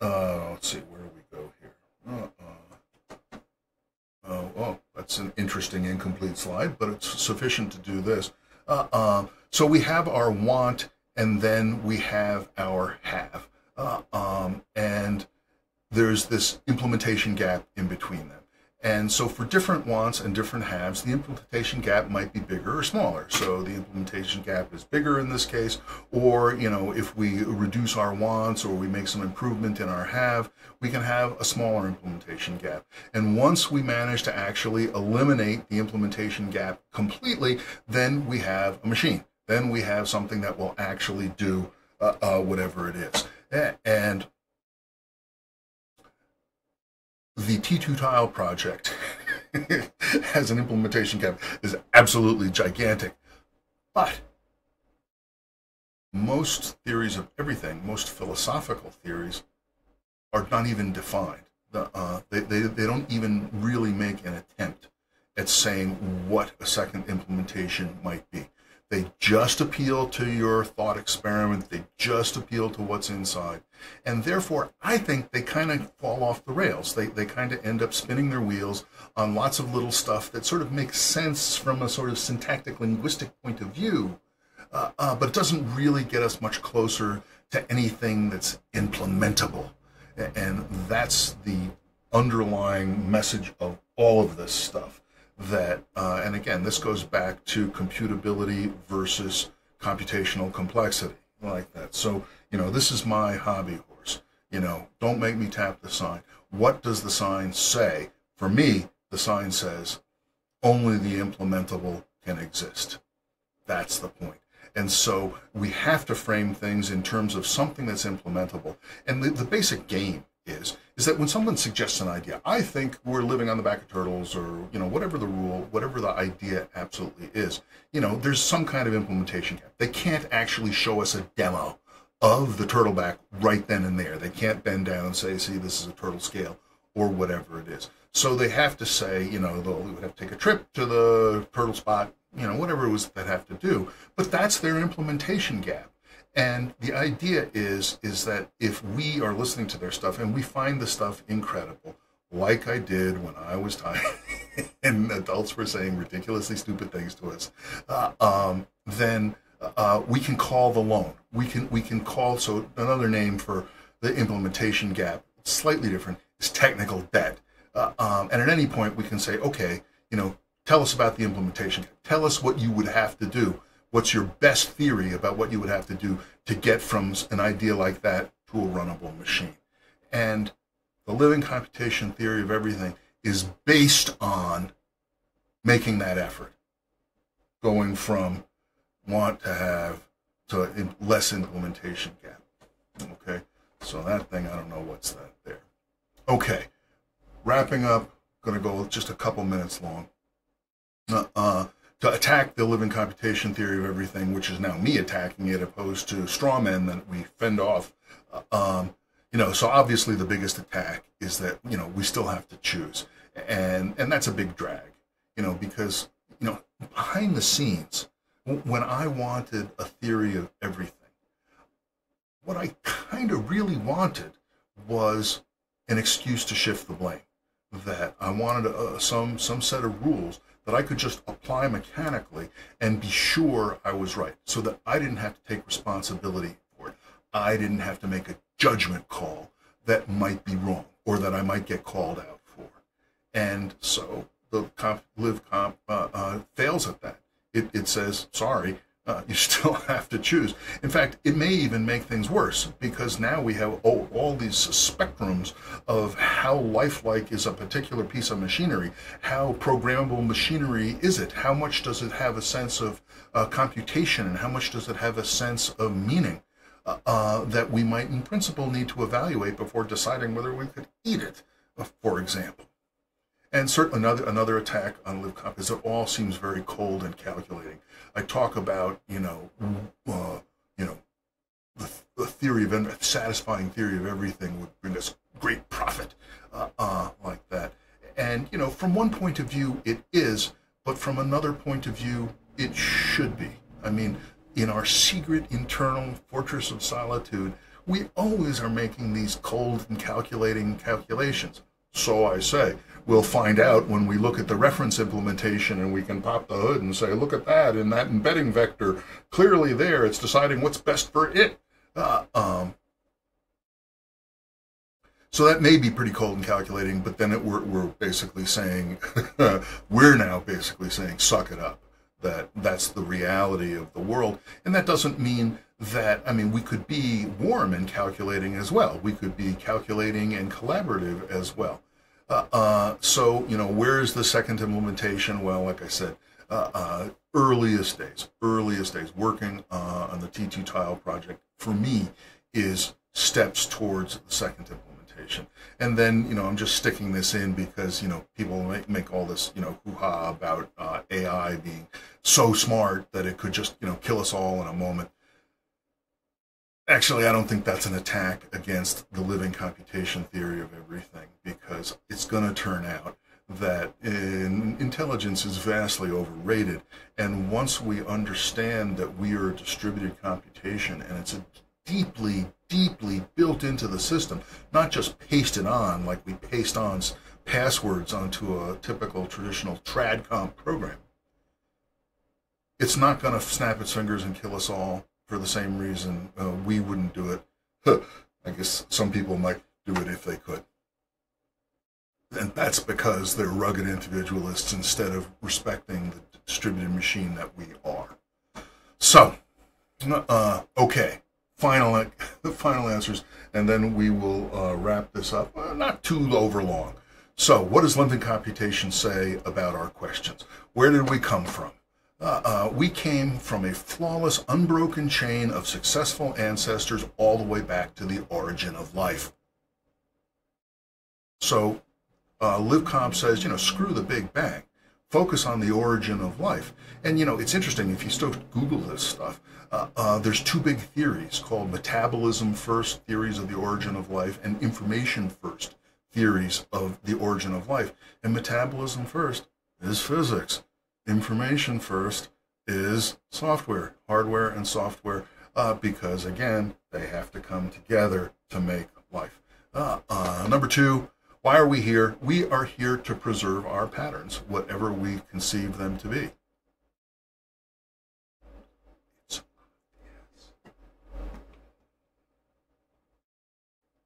uh, let's see, where do we go here? Uh, uh, oh, that's an interesting incomplete slide, but it's sufficient to do this. Uh, uh, so we have our want, and then we have our have. Uh, um, and there's this implementation gap in between them. And so for different wants and different haves, the implementation gap might be bigger or smaller. So the implementation gap is bigger in this case, or, you know, if we reduce our wants or we make some improvement in our have, we can have a smaller implementation gap. And once we manage to actually eliminate the implementation gap completely, then we have a machine. Then we have something that will actually do uh, uh, whatever it is. And the T2 tile project has an implementation gap is absolutely gigantic. But most theories of everything, most philosophical theories, are not even defined. The, uh, they, they, they don't even really make an attempt at saying what a second implementation might be. They just appeal to your thought experiment. They just appeal to what's inside. And therefore, I think they kind of fall off the rails. They, they kind of end up spinning their wheels on lots of little stuff that sort of makes sense from a sort of syntactic linguistic point of view. Uh, uh, but it doesn't really get us much closer to anything that's implementable. And that's the underlying message of all of this stuff that, uh, and again, this goes back to computability versus computational complexity, like that. So, you know, this is my hobby horse. You know, don't make me tap the sign. What does the sign say? For me, the sign says only the implementable can exist. That's the point. And so we have to frame things in terms of something that's implementable. And the, the basic game is is that when someone suggests an idea, I think we're living on the back of turtles, or you know whatever the rule, whatever the idea absolutely is. You know, there's some kind of implementation gap. They can't actually show us a demo of the turtle back right then and there. They can't bend down and say, "See, this is a turtle scale," or whatever it is. So they have to say, you know, they would have to take a trip to the turtle spot, you know, whatever it was they have to do. But that's their implementation gap. And the idea is is that if we are listening to their stuff and we find the stuff incredible, like I did when I was tiny, and adults were saying ridiculously stupid things to us, uh, um, then uh, we can call the loan. We can we can call so another name for the implementation gap, slightly different, is technical debt. Uh, um, and at any point we can say, okay, you know, tell us about the implementation. Tell us what you would have to do what's your best theory about what you would have to do to get from an idea like that to a runnable machine. And the living computation theory of everything is based on making that effort, going from want to have to less implementation gap. Okay, so that thing, I don't know what's that there. Okay, wrapping up, to go just a couple minutes long. Uh, uh to attack the living computation theory of everything, which is now me attacking it, opposed to straw men that we fend off. Uh, um, you know, so obviously the biggest attack is that you know we still have to choose, and and that's a big drag. You know, because you know behind the scenes, when I wanted a theory of everything, what I kind of really wanted was an excuse to shift the blame. That I wanted some some set of rules that I could just apply mechanically and be sure I was right so that I didn't have to take responsibility for it. I didn't have to make a judgment call that might be wrong or that I might get called out for. And so the comp, live comp uh, uh, fails at that. It, it says, sorry, uh, you still have to choose. In fact, it may even make things worse because now we have all, all, these spectrums of how lifelike is a particular piece of machinery. How programmable machinery is it? How much does it have a sense of uh, computation and how much does it have a sense of meaning uh, uh that we might in principle need to evaluate before deciding whether we could eat it, uh, for example. And certainly another another attack on LivComp is it all seems very cold and calculating. I talk about you know uh, you know the, the theory of satisfying theory of everything would bring us great profit uh, uh, like that. And you know from one point of view it is, but from another point of view it should be. I mean, in our secret internal fortress of solitude, we always are making these cold and calculating calculations. So I say, we'll find out when we look at the reference implementation and we can pop the hood and say, look at that in that embedding vector. Clearly there, it's deciding what's best for it. Uh, um, so that may be pretty cold and calculating, but then it, we're, we're basically saying, we're now basically saying, suck it up. That that's the reality of the world. And that doesn't mean that, I mean, we could be warm and calculating as well. We could be calculating and collaborative as well. Uh, uh, so, you know, where is the second implementation? Well, like I said, uh, uh earliest days, earliest days, working on the T2 tile project for me is steps towards the second implementation. And then, you know, I'm just sticking this in because, you know, people make, make all this, you know, hoo-ha about uh, AI being so smart that it could just, you know, kill us all in a moment. Actually, I don't think that's an attack against the living computation theory of everything because it's going to turn out that in, intelligence is vastly overrated. And once we understand that we are a distributed computation and it's a deeply, deeply built into the system, not just pasted on like we paste on passwords onto a typical traditional TradComp program. It's not going to snap its fingers and kill us all for the same reason uh, we wouldn't do it. I guess some people might do it if they could. And that's because they're rugged individualists instead of respecting the distributed machine that we are. So, uh, okay, final the final answers, and then we will uh, wrap this up. Uh, not too over long. So, what does Living Computation say about our questions? Where did we come from? Uh, uh, we came from a flawless, unbroken chain of successful ancestors all the way back to the origin of life. So, uh, LivComp says, you know, screw the Big Bang. Focus on the origin of life. And, you know, it's interesting, if you still Google this stuff, uh, uh, there's two big theories called metabolism first, theories of the origin of life, and information first, theories of the origin of life. And metabolism first is physics information first is software, hardware and software, uh, because again, they have to come together to make life. Uh, uh, number two, why are we here? We are here to preserve our patterns, whatever we conceive them to be.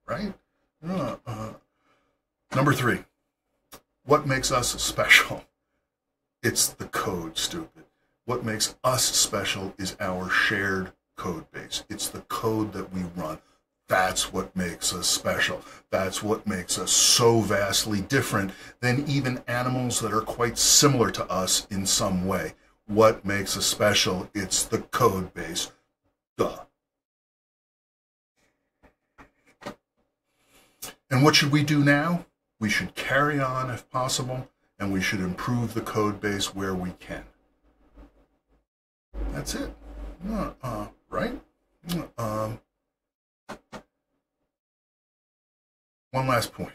Right? Uh, uh, number three, what makes us special? It's the code, stupid. What makes us special is our shared code base. It's the code that we run. That's what makes us special. That's what makes us so vastly different than even animals that are quite similar to us in some way. What makes us special? It's the code base. Duh. And what should we do now? We should carry on if possible and we should improve the code base where we can. That's it. Uh, right? Um, one last point.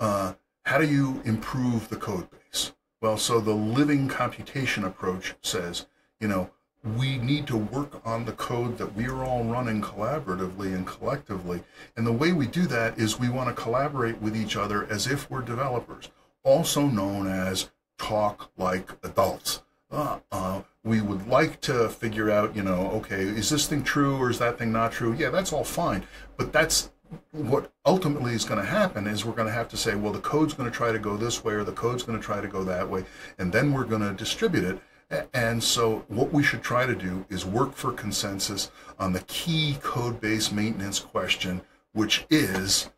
Uh, how do you improve the code base? Well, so the living computation approach says, you know, we need to work on the code that we are all running collaboratively and collectively. And the way we do that is we want to collaborate with each other as if we're developers also known as talk like adults. Uh, uh, we would like to figure out, you know, okay, is this thing true or is that thing not true? Yeah, that's all fine. But that's what ultimately is going to happen is we're going to have to say, well, the code's going to try to go this way or the code's going to try to go that way, and then we're going to distribute it. And so what we should try to do is work for consensus on the key code base maintenance question, which is,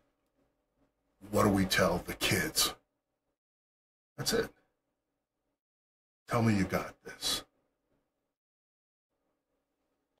what do we tell the kids? That's it. Tell me you got this.